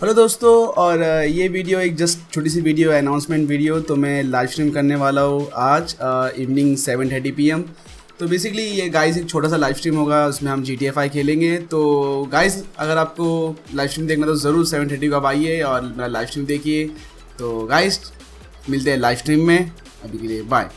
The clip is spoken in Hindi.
हेलो दोस्तों, और ये वीडियो एक जस्ट छोटी सी वीडियो अनाउंसमेंट वीडियो तो मैं लाइव स्ट्रीम करने वाला हूँ आज इवनिंग सेवन थर्टी पी तो बेसिकली ये गाइस एक छोटा सा लाइव स्ट्रीम होगा, उसमें हम जी टी एफ़ आई खेलेंगे। तो गाइस अगर आपको लाइव स्ट्रीम देखना तो ज़रूर सेवन थर्टी को आप आइए और मेरा लाइव स्ट्रीम देखिए। तो गाइस मिलते हैं लाइव स्ट्रीम में। अभी के लिए बाय